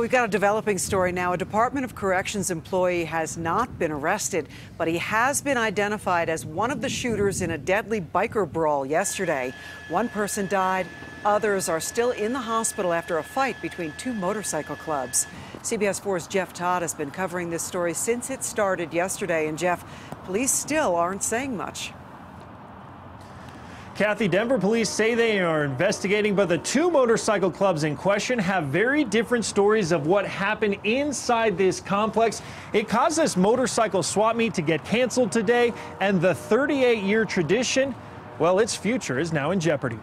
Well, we've got a developing story now. A Department of Corrections employee has not been arrested, but he has been identified as one of the shooters in a deadly biker brawl yesterday. One person died, others are still in the hospital after a fight between two motorcycle clubs. CBS 4's Jeff Todd has been covering this story since it started yesterday. And Jeff, police still aren't saying much. Kathy, Denver police say they are investigating, but the two motorcycle clubs in question have very different stories of what happened inside this complex. It caused this motorcycle swap meet to get canceled today, and the 38 year tradition, well, its future is now in jeopardy.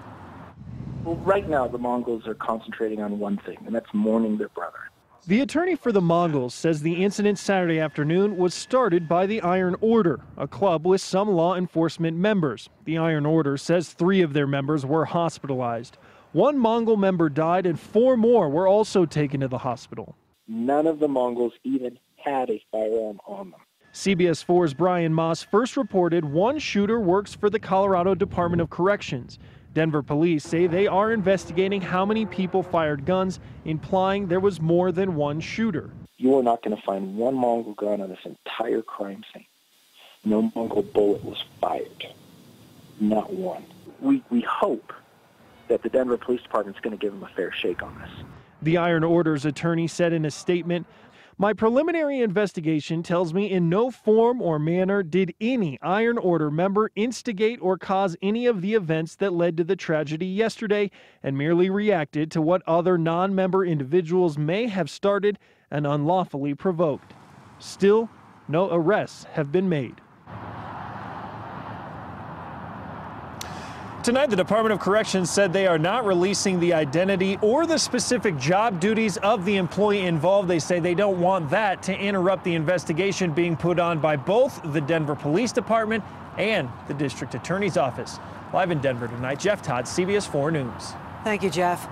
Well, right now, the Mongols are concentrating on one thing, and that's mourning their brother. The attorney for the Mongols says the incident Saturday afternoon was started by the Iron Order, a club with some law enforcement members. The Iron Order says three of their members were hospitalized. One Mongol member died, and four more were also taken to the hospital. None of the Mongols even had a firearm on them. CBS 4's Brian Moss first reported one shooter works for the Colorado Department of Corrections. Denver police say they are investigating how many people fired guns, implying there was more than one shooter. You are not going to find one Mongol gun on this entire crime scene. No Mongol bullet was fired. Not one. We, we hope that the Denver Police Department is going to give them a fair shake on this. The Iron Order's attorney said in a statement my preliminary investigation tells me in no form or manner did any Iron Order member instigate or cause any of the events that led to the tragedy yesterday and merely reacted to what other non member individuals may have started and unlawfully provoked. Still, no arrests have been made. Tonight, the Department of Corrections said they are not releasing the identity or the specific job duties of the employee involved. They say they don't want that to interrupt the investigation being put on by both the Denver Police Department and the District Attorney's Office. Live in Denver tonight, Jeff Todd, CBS 4 News. Thank you, Jeff.